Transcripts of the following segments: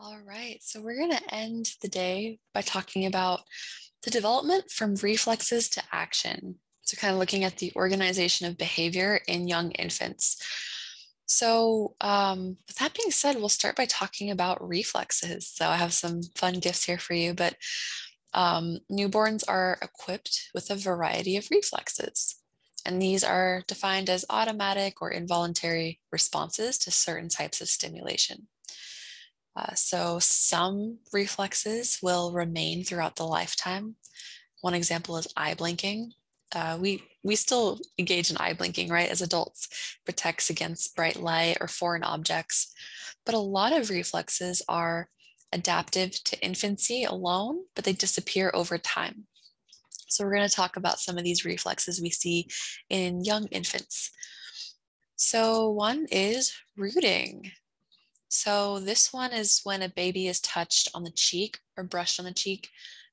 All right, so we're going to end the day by talking about the development from reflexes to action. So, kind of looking at the organization of behavior in young infants. So, um, with that being said, we'll start by talking about reflexes. So, I have some fun gifts here for you, but um, newborns are equipped with a variety of reflexes. And these are defined as automatic or involuntary responses to certain types of stimulation. Uh, so some reflexes will remain throughout the lifetime. One example is eye blinking. Uh, we we still engage in eye blinking, right? As adults, protects against bright light or foreign objects. But a lot of reflexes are adaptive to infancy alone, but they disappear over time. So we're going to talk about some of these reflexes we see in young infants. So one is rooting. So this one is when a baby is touched on the cheek or brushed on the cheek,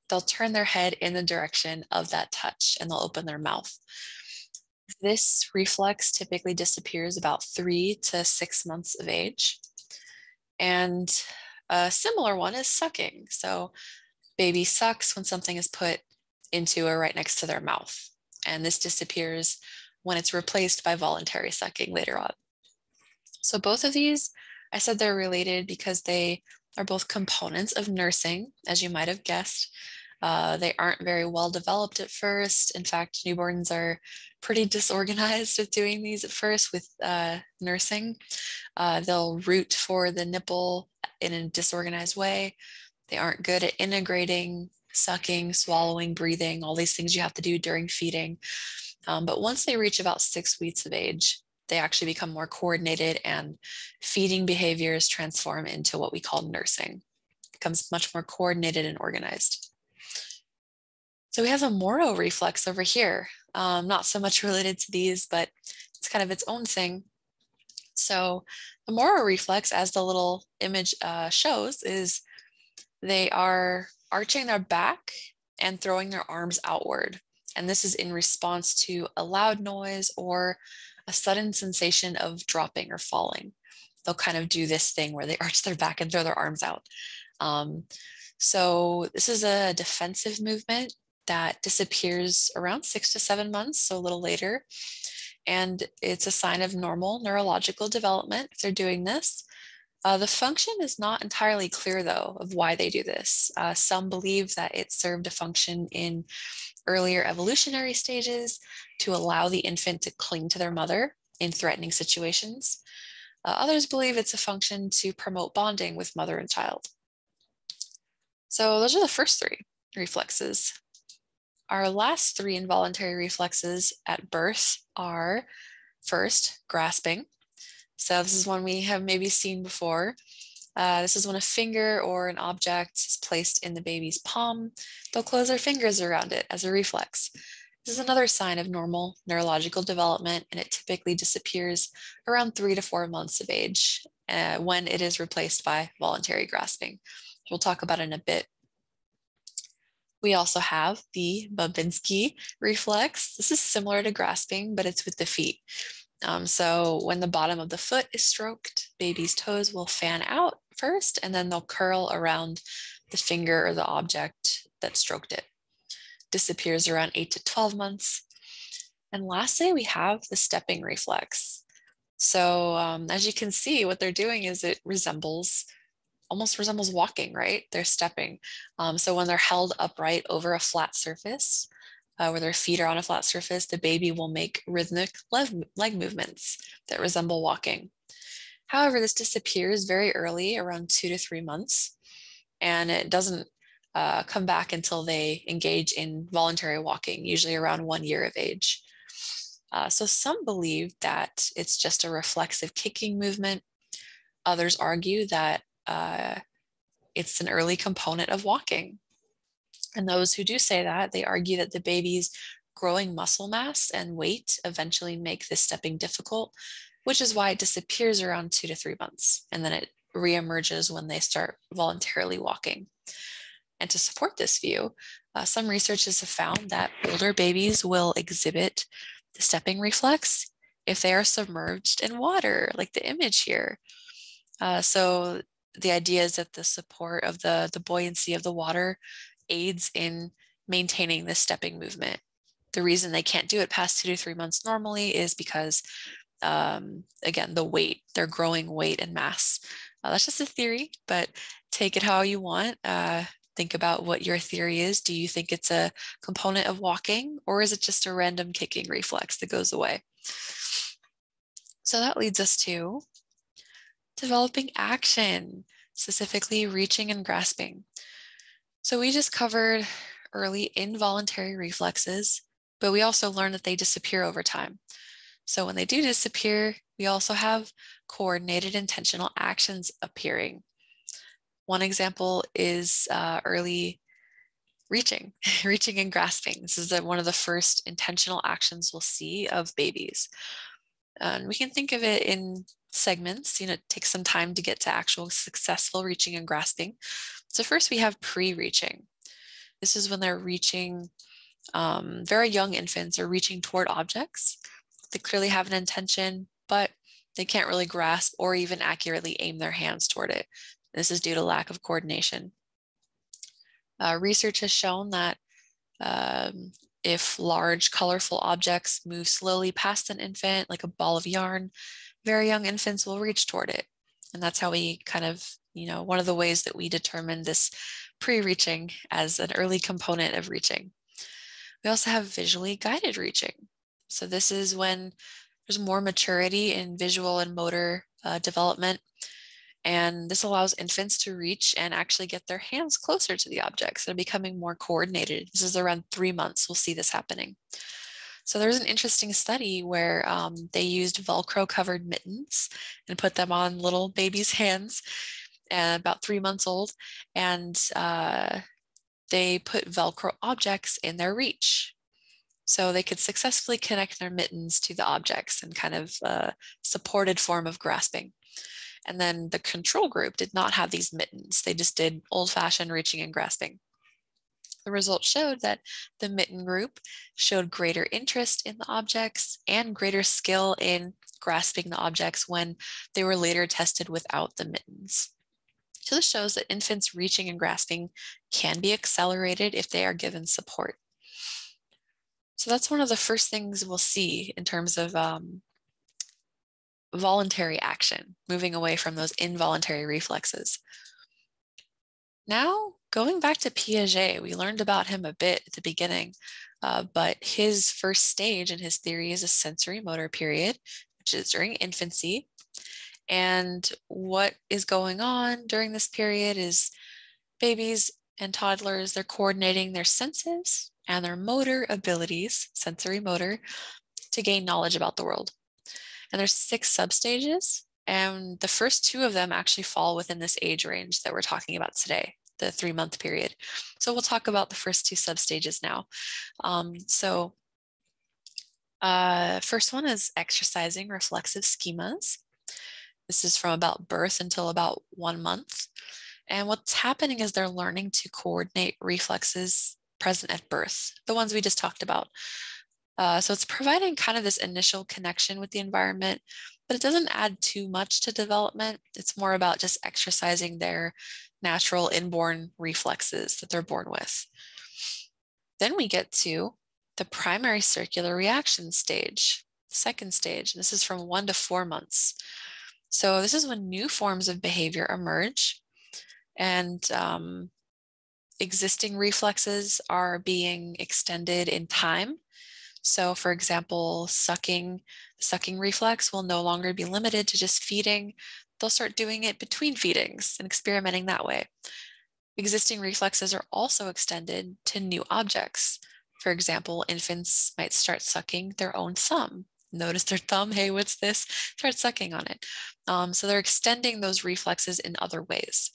they'll turn their head in the direction of that touch and they'll open their mouth. This reflex typically disappears about three to six months of age. And a similar one is sucking. So baby sucks when something is put into or right next to their mouth. And this disappears when it's replaced by voluntary sucking later on. So both of these I said they're related because they are both components of nursing, as you might have guessed. Uh, they aren't very well developed at first. In fact, newborns are pretty disorganized with doing these at first with uh, nursing. Uh, they'll root for the nipple in a disorganized way. They aren't good at integrating, sucking, swallowing, breathing, all these things you have to do during feeding. Um, but once they reach about six weeks of age, they actually become more coordinated and feeding behaviors transform into what we call nursing. It becomes much more coordinated and organized. So we have a Moro reflex over here. Um, not so much related to these, but it's kind of its own thing. So the Moro reflex, as the little image uh, shows, is they are arching their back and throwing their arms outward. And this is in response to a loud noise or a sudden sensation of dropping or falling. They'll kind of do this thing where they arch their back and throw their arms out. Um, so this is a defensive movement that disappears around six to seven months, so a little later. And it's a sign of normal neurological development if they're doing this. Uh, the function is not entirely clear, though, of why they do this. Uh, some believe that it served a function in earlier evolutionary stages to allow the infant to cling to their mother in threatening situations. Uh, others believe it's a function to promote bonding with mother and child. So those are the first three reflexes. Our last three involuntary reflexes at birth are first, grasping. So this is one we have maybe seen before. Uh, this is when a finger or an object is placed in the baby's palm. They'll close their fingers around it as a reflex. This is another sign of normal neurological development, and it typically disappears around three to four months of age uh, when it is replaced by voluntary grasping. We'll talk about in a bit. We also have the Babinski reflex. This is similar to grasping, but it's with the feet. Um, so when the bottom of the foot is stroked, baby's toes will fan out first, and then they'll curl around the finger or the object that stroked it. Disappears around eight to 12 months. And lastly, we have the stepping reflex. So um, as you can see, what they're doing is it resembles, almost resembles walking, right? They're stepping. Um, so when they're held upright over a flat surface, uh, where their feet are on a flat surface, the baby will make rhythmic leg, leg movements that resemble walking. However, this disappears very early, around two to three months, and it doesn't uh, come back until they engage in voluntary walking, usually around one year of age. Uh, so some believe that it's just a reflexive kicking movement. Others argue that uh, it's an early component of walking. And those who do say that, they argue that the baby's growing muscle mass and weight eventually make this stepping difficult, which is why it disappears around two to three months. And then it reemerges when they start voluntarily walking. And to support this view, uh, some researchers have found that older babies will exhibit the stepping reflex if they are submerged in water, like the image here. Uh, so the idea is that the support of the, the buoyancy of the water aids in maintaining the stepping movement. The reason they can't do it past two to three months normally is because, um, again, the weight, their growing weight and mass. Uh, that's just a theory, but take it how you want. Uh, think about what your theory is. Do you think it's a component of walking or is it just a random kicking reflex that goes away? So that leads us to developing action, specifically reaching and grasping. So we just covered early involuntary reflexes, but we also learned that they disappear over time. So when they do disappear, we also have coordinated intentional actions appearing. One example is uh, early reaching, reaching and grasping. This is one of the first intentional actions we'll see of babies. And we can think of it in segments, you know, it takes some time to get to actual successful reaching and grasping. So first we have pre-reaching. This is when they're reaching, um, very young infants are reaching toward objects. They clearly have an intention, but they can't really grasp or even accurately aim their hands toward it. This is due to lack of coordination. Uh, research has shown that um, if large colorful objects move slowly past an infant, like a ball of yarn, very young infants will reach toward it. And that's how we kind of, you know, one of the ways that we determine this pre-reaching as an early component of reaching. We also have visually guided reaching. So this is when there's more maturity in visual and motor uh, development. And this allows infants to reach and actually get their hands closer to the objects. They're becoming more coordinated. This is around three months. We'll see this happening. So there's an interesting study where um, they used Velcro covered mittens and put them on little babies' hands, uh, about three months old, and uh, they put Velcro objects in their reach. So they could successfully connect their mittens to the objects in kind of a supported form of grasping. And then the control group did not have these mittens. They just did old fashioned reaching and grasping. The results showed that the mitten group showed greater interest in the objects and greater skill in grasping the objects when they were later tested without the mittens. So this shows that infants reaching and grasping can be accelerated if they are given support. So that's one of the first things we'll see in terms of um, voluntary action, moving away from those involuntary reflexes. Now, going back to Piaget, we learned about him a bit at the beginning, uh, but his first stage in his theory is a sensory motor period, which is during infancy. And what is going on during this period is babies and toddlers, they're coordinating their senses and their motor abilities, sensory motor, to gain knowledge about the world. And there's six substages. And the first two of them actually fall within this age range that we're talking about today, the three month period. So we'll talk about the first two substages now. Um, so uh, first one is exercising reflexive schemas. This is from about birth until about one month. And what's happening is they're learning to coordinate reflexes present at birth, the ones we just talked about. Uh, so it's providing kind of this initial connection with the environment, but it doesn't add too much to development. It's more about just exercising their natural inborn reflexes that they're born with. Then we get to the primary circular reaction stage, second stage, and this is from one to four months. So this is when new forms of behavior emerge and um, existing reflexes are being extended in time so for example, sucking, sucking reflex will no longer be limited to just feeding. They'll start doing it between feedings and experimenting that way. Existing reflexes are also extended to new objects. For example, infants might start sucking their own thumb. Notice their thumb, hey, what's this? Start sucking on it. Um, so they're extending those reflexes in other ways.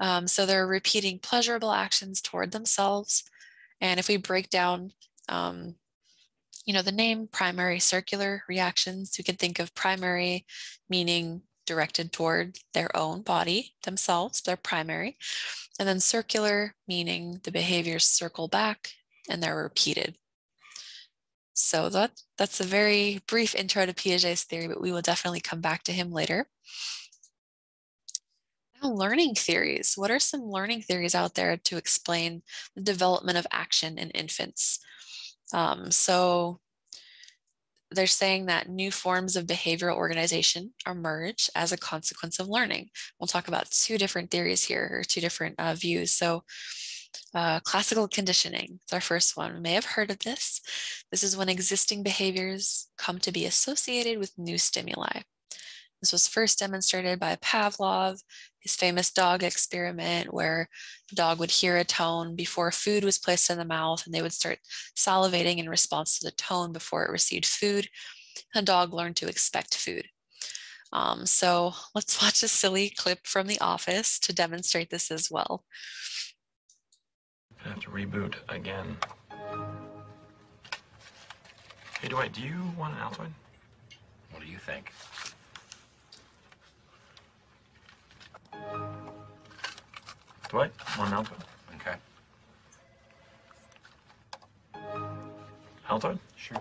Um, so they're repeating pleasurable actions toward themselves. And if we break down um, you know, the name primary circular reactions, we can think of primary meaning directed toward their own body themselves, their primary, and then circular meaning the behaviors circle back and they're repeated. So that, that's a very brief intro to Piaget's theory, but we will definitely come back to him later. Learning theories. What are some learning theories out there to explain the development of action in infants? Um, so they're saying that new forms of behavioral organization emerge as a consequence of learning. We'll talk about two different theories here, or two different uh, views. So uh, classical conditioning is our first one. We may have heard of this. This is when existing behaviors come to be associated with new stimuli. This was first demonstrated by Pavlov, his famous dog experiment where the dog would hear a tone before food was placed in the mouth and they would start salivating in response to the tone before it received food. The dog learned to expect food. Um, so let's watch a silly clip from The Office to demonstrate this as well. I have to reboot again. Hey Dwight, do you want an Altoid? What do you think? Dwight, an Altoid? Okay. Altoid? Sure.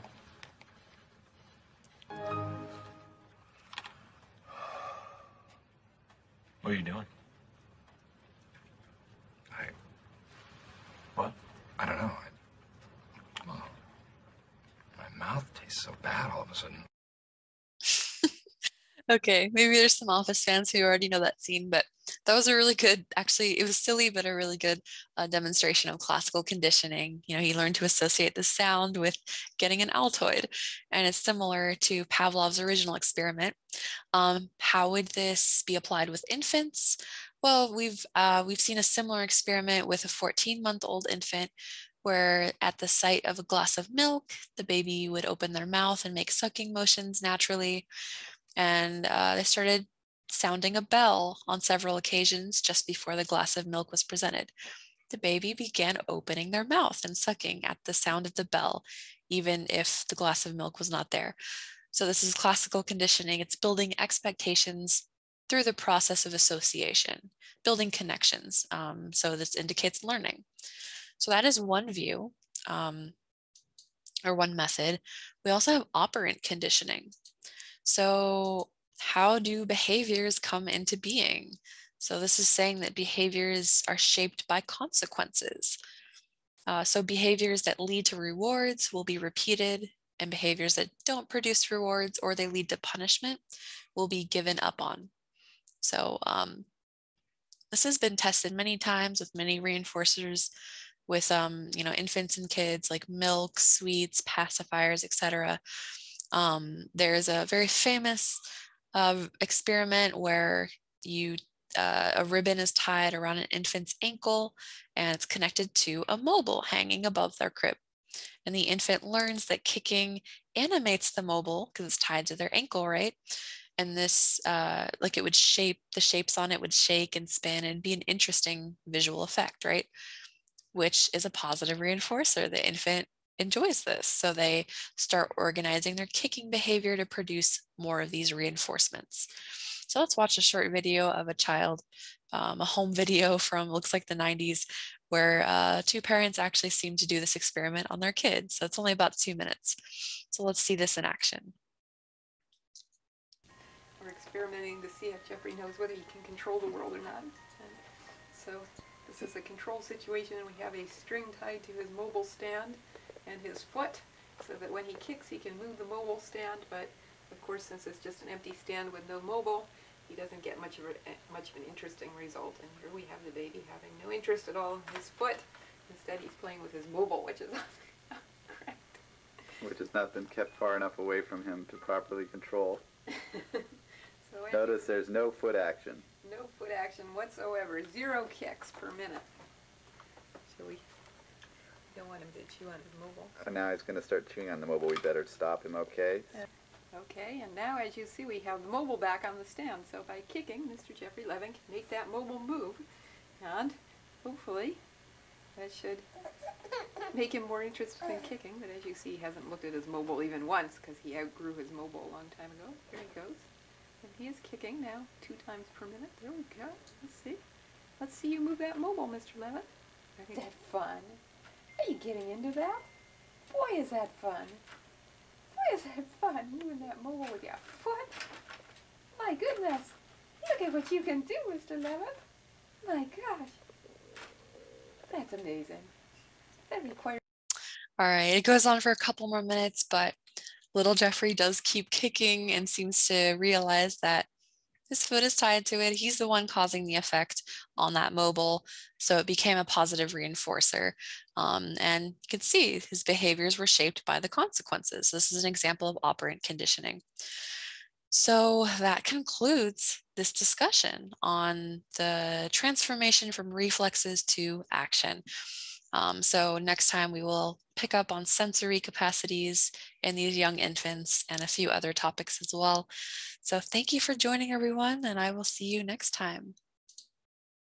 What are you doing? I What? I don't know. I, well, my mouth tastes so bad all of a sudden. Okay, maybe there's some Office fans who already know that scene, but that was a really good, actually, it was silly, but a really good uh, demonstration of classical conditioning. You know, he learned to associate the sound with getting an Altoid, and it's similar to Pavlov's original experiment. Um, how would this be applied with infants? Well, we've uh, we've seen a similar experiment with a 14-month-old infant where at the sight of a glass of milk, the baby would open their mouth and make sucking motions naturally and uh, they started sounding a bell on several occasions just before the glass of milk was presented. The baby began opening their mouth and sucking at the sound of the bell, even if the glass of milk was not there. So, this is classical conditioning. It's building expectations through the process of association, building connections. Um, so, this indicates learning. So, that is one view um, or one method. We also have operant conditioning. So, how do behaviors come into being? So, this is saying that behaviors are shaped by consequences. Uh, so, behaviors that lead to rewards will be repeated, and behaviors that don't produce rewards or they lead to punishment will be given up on. So, um, this has been tested many times with many reinforcers with um, you know infants and kids like milk sweets pacifiers etc um, there's a very famous uh, experiment where you uh, a ribbon is tied around an infant's ankle and it's connected to a mobile hanging above their crib. And the infant learns that kicking animates the mobile because it's tied to their ankle, right? And this, uh, like it would shape, the shapes on it would shake and spin and be an interesting visual effect, right? Which is a positive reinforcer. The infant enjoys this. So they start organizing their kicking behavior to produce more of these reinforcements. So let's watch a short video of a child, um, a home video from looks like the 90s, where uh, two parents actually seem to do this experiment on their kids. So it's only about two minutes. So let's see this in action. We're experimenting to see if Jeffrey knows whether he can control the world or not. And so this is a control situation. And we have a string tied to his mobile stand and his foot so that when he kicks he can move the mobile stand but of course since it's just an empty stand with no mobile he doesn't get much of, a, eh, much of an interesting result and here we have the baby having no interest at all in his foot. Instead he's playing with his mobile which is correct. Which has not been kept far enough away from him to properly control. so Notice there's no foot action. no foot action whatsoever. Zero kicks per minute. So we don't want him to chew on his mobile. And now he's going to start chewing on the mobile. We better stop him, okay? Okay, and now as you see, we have the mobile back on the stand. So by kicking, Mr. Jeffrey Levin can make that mobile move, and hopefully that should make him more interested in kicking. But as you see, he hasn't looked at his mobile even once because he outgrew his mobile a long time ago. There he goes. And he is kicking now two times per minute. There we go. Let's see. Let's see you move that mobile, Mr. Levitt. Is that fun? Are you getting into that? Boy, is that fun. Boy, is that fun, moving that mobile with your foot. My goodness. Look at what you can do, Mr. Lemon. My gosh. That's amazing. That requires All right, it goes on for a couple more minutes, but little Jeffrey does keep kicking and seems to realize that his foot is tied to it. He's the one causing the effect on that mobile. So it became a positive reinforcer. Um, and you can see his behaviors were shaped by the consequences. This is an example of operant conditioning. So that concludes this discussion on the transformation from reflexes to action. Um, so next time we will pick up on sensory capacities in these young infants and a few other topics as well. So thank you for joining everyone and I will see you next time.